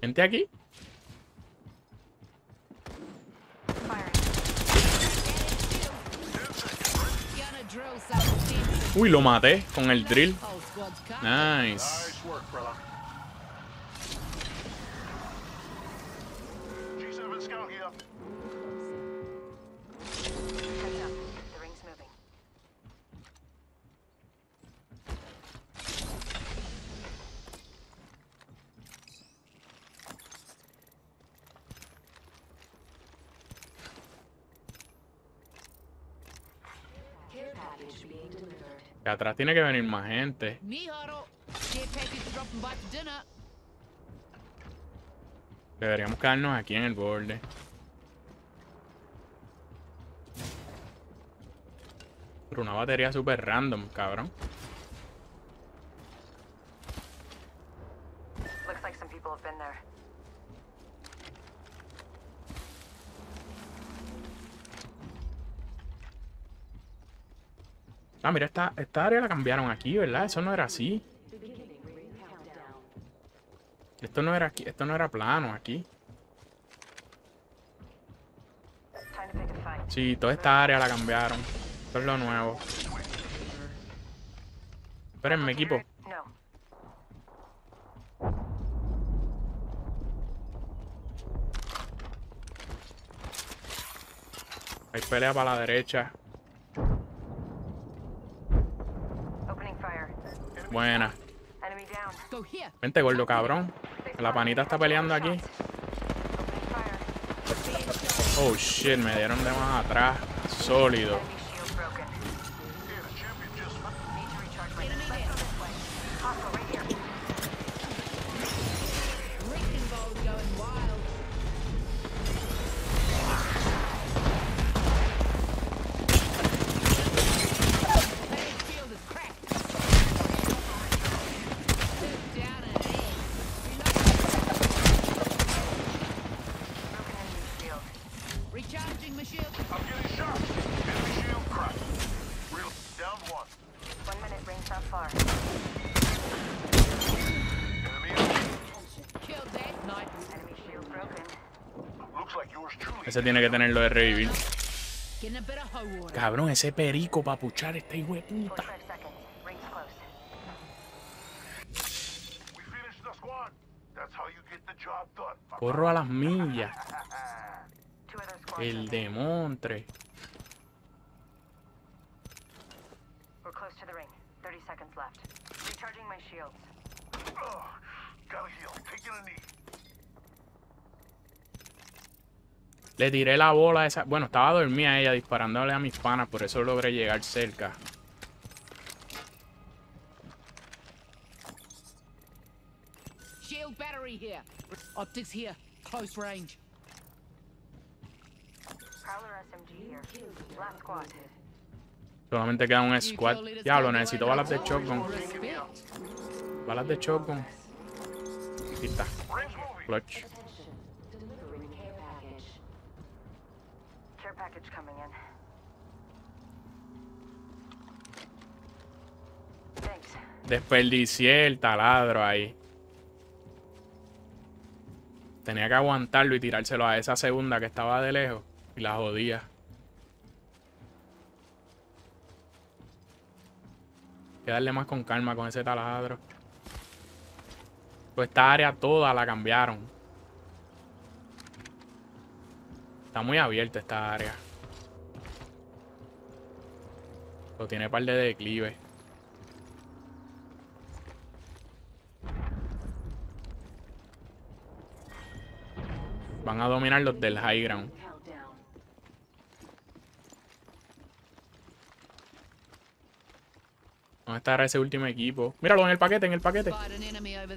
Gente aquí. Uy, lo maté con el drill. Nice. Que atrás tiene que venir más gente. Deberíamos quedarnos aquí en el borde. Pero una batería super random, cabrón. Looks like some people have been there. Ah, mira, esta, esta área la cambiaron aquí, ¿verdad? Eso no era así. Esto no era aquí, esto no era plano aquí. Sí, toda esta área la cambiaron. Esto es lo nuevo. Espérenme, equipo. Hay pelea para la derecha. Buena. Vente, gordo cabrón. La panita está peleando aquí. Oh shit, me dieron de más atrás. Sólido. Ese tiene que tenerlo de revivir. Cabrón, ese perico para puchar este hijo de puta. 45 seconds. Rings close. We finished the squad. That's how you get the job done. Corro a las millas. El demontre. We're close to the ring. 30 seconds left. Recharging my shields. Gotta heal. Taking a knee. Le tiré la bola a esa. Bueno, estaba dormida ella disparándole a mis panas, por eso logré llegar cerca. Shield battery here. Optics here. Close range. Prowler SMG here. Last squad. Solamente queda un squad. Diablo, necesito balas de shotgun. Balas de shotgun. Aquí está. Clutch. Desperdicié el taladro ahí. Tenía que aguantarlo y tirárselo a esa segunda que estaba de lejos. Y la jodía. Hay que darle más con calma con ese taladro. Pues esta área toda la cambiaron. Está muy abierta esta área. Pero tiene par de declive. Van a dominar los del high ground. ¿Dónde estará ese último equipo? Míralo en el paquete, en el paquete. Spied an enemy over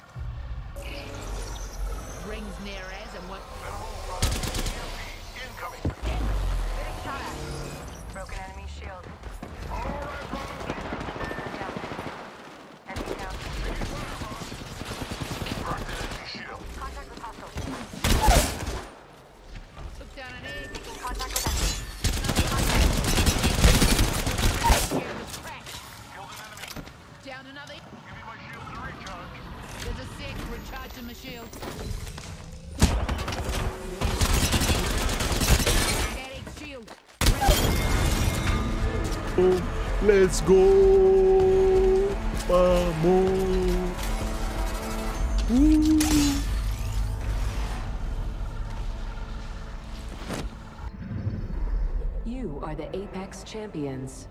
Rings near as and what? Incoming. In. Shot at. Broken enemy shield. Let's go. Vamos. You are the Apex Champions.